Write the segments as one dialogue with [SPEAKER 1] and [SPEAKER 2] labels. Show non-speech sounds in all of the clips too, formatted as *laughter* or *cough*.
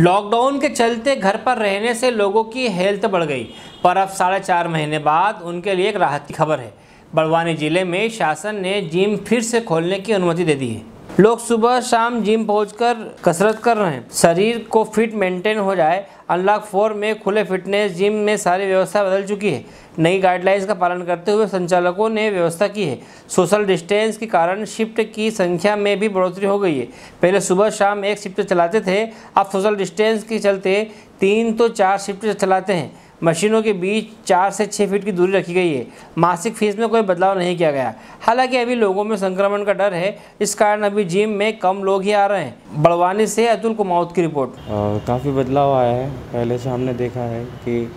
[SPEAKER 1] Lockdown के चलते घर पर रहने से लोगों की हेल्थ बढ़ गई। पर अब साढ़े चार महीने बाद उनके लिए एक राहत की खबर है। बड़वानी ज़िले में शासन ने जिम फिर से खोलने की अनुमति दे दी है। लोग सुबह शाम जिम पहुंचकर कसरत कर रहे हैं। शरीर को फिट मेंटेन हो जाए। अनलॉक फोर में खुले फिटनेस जिम में सारी व्यवस्था बदल चुकी है। नई गाइडलाइंस का पालन करते हुए संचालकों ने व्यवस्था की है। सोशल डिस्टेंस के कारण शिफ्ट की संख्या में भी बढ़ोतरी हो गई है। पहले सुबह शाम एक शिफ्ट चलाते थे, अब सोशल डिस्टेंस के चलते तीन तो चार शिफ्ट चलाते हैं। मशीनों के बीच चार से छः फीट की दूरी रखी गई है। मासिक फ़ीस में कोई बदलाव नहीं किया गया। हालाँकि अभी लोगों में संक्रमण का डर है। इस कारण अभी जिम में कम लोग ही आ रहे हैं। बड़वानी से अतुल कुमाउत की रिपोर्ट।
[SPEAKER 2] काफ़ी बदलाव आया है। पहले से हमने देखा है कि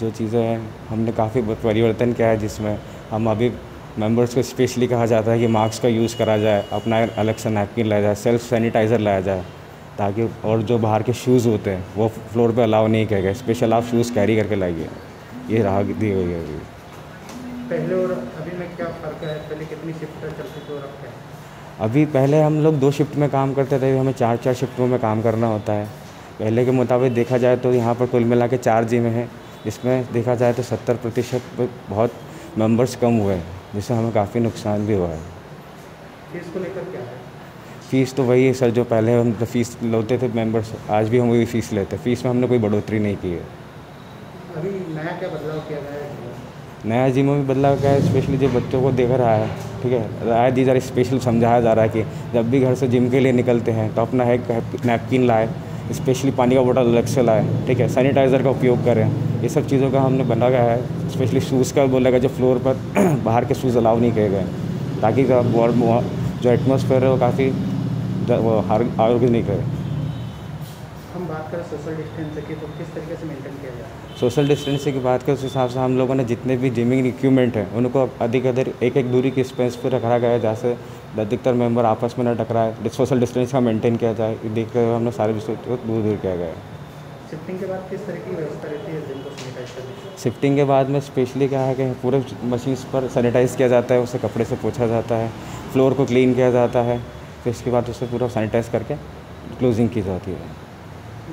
[SPEAKER 2] जो चीज़ें हैं, हमने काफ़ी परिवर्तन किया है जिसमें हम अभी मेंबर्स को स्पेशली कहा जाता है कि मास्क का यूज़ करा जाए, अपना अलग से नैपकिन लाया जाए, सेल्फ सैनिटाइज़र लाया जाए। ताकि और जो बाहर के शूज़ होते हैं वो फ्लोर पे अलाउ नहीं किया गया। स्पेशल आप शूज़ कैरी करके लाइए। ये राह दी हुई है अभी।
[SPEAKER 3] पहले और अभी में क्या फ़र्क है? पहले कितनी शिफ्ट चलती थी और अब क्या
[SPEAKER 2] अभी पहले हम लोग दो शिफ्ट में काम करते थे हमें चार चार शिफ्टों में काम करना होता है। पहले के मुताबिक देखा जाए तो यहाँ पर कुल मिला के चार जिम हैं इसमें देखा जाए तो सत्तर प्रतिशत बहुत मेंबर्स कम हुए हैं जिससे हमें काफ़ी नुकसान भी हुआ है।
[SPEAKER 3] फ़ीस को लेकर क्या है?
[SPEAKER 2] फ़ीस तो वही है सर जो पहले हम तो फ़ीस लेते थे मेंबर्स आज भी हम वही फ़ीस लेते हैं। फ़ीस में हमने कोई बढ़ोतरी नहीं की है।
[SPEAKER 3] अभी नया क्या बदलाव किया गया है?
[SPEAKER 2] नया जिमों में बदलाव क्या है स्पेशली जो बच्चों को देख रहा है ठीक है? राय दी जा रही स्पेशल समझाया जा रहा है कि जब भी घर से जिम के लिए निकलते हैं तो अपना एक नैपकिन लाए स्पेशली पानी का बोतल अलग से लाए ठीक है? सैनिटाइज़र का उपयोग करें ये सब चीज़ों का हमने बना गया है। स्पेशली शूज़ का बोला गया जो फ्लोर पर *clears throat* बाहर के शूज़ अलाउ नहीं किए गए ताकि जो एटमोसफेयर है वो काफ़ी ऑर्गेनिक है
[SPEAKER 3] हम बात करें सोशल डिस्टेंस की तो किस तरीके से मेंटेन किया जाए?
[SPEAKER 2] सोशल डिस्टेंसिंग की बात करें उस हिसाब से हम लोगों ने जितने भी जिमिंग इक्विपमेंट हैं उनको अधिक अधिक एक एक दूरी के स्पेस पर रखा गया है जहाँ से अधिकतर मेंबर आपस में न टकराए सोशल डिस्टेंस का मेंटेन किया जाए। देखते हुए हमने सारे विषय को दूर दूर किया गया है।
[SPEAKER 3] शिफ्टिंग के बाद किस तरह की व्यवस्था रहती है जिनको सैनिटाइज करने
[SPEAKER 2] शिफ्टिंग के बाद में स्पेशली क्या है कि पूरे मशीन पर सैनिटाइज़ किया जाता है उसे कपड़े से पोछा जाता है फ्लोर को क्लीन किया जाता है। फिर इसके बाद उसे पूरा सैनिटाइज करके क्लोजिंग की जाती है।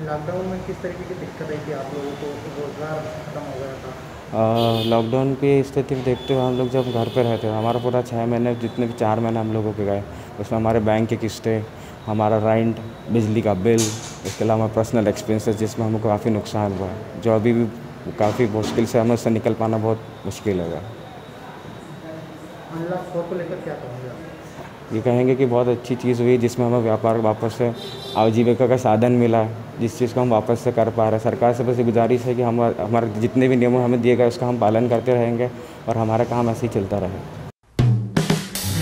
[SPEAKER 3] लॉकडाउन में किस तरीके की दिक्कत आई थी आप लोगों को? रोज़गार खत्म हो गया था।
[SPEAKER 2] लॉकडाउन की स्थिति में देखते हुए हम लोग जब घर पर रहते हैं हमारा पूरा छः महीने जितने भी चार महीने हम लोगों के गए उसमें हमारे बैंक की किस्तें हमारा रेंट बिजली का बिल इसके अलावा पर्सनल एक्सपेंसेस जिसमें हमको काफ़ी नुकसान हुआ। है जो अभी भी काफ़ी मुश्किल से हमें उससे निकल पाना बहुत मुश्किल है। ये कहेंगे कि बहुत अच्छी चीज़ हुई जिसमें हमें व्यापार वापस से आजीविका का साधन मिला, जिस चीज़ को हम वापस से कर पा रहे हैं। सरकार से बस ये गुजारिश है कि हम हमारे जितने भी नियम हमें दिए गए, उसका हम पालन करते रहेंगे और हमारा काम ऐसे ही चलता रहे।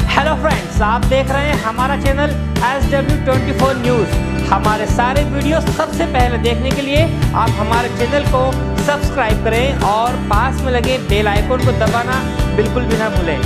[SPEAKER 1] हेलो फ्रेंड्स आप देख रहे हैं हमारा channel S W twenty four news हमारे सारे वीडियो सबसे पहले देखने के लिए आप हमारे चैनल को सब्सक्राइब करें और पास में लगे बेल आइकोन को दबाना बिल्कुल भी ना भूलें।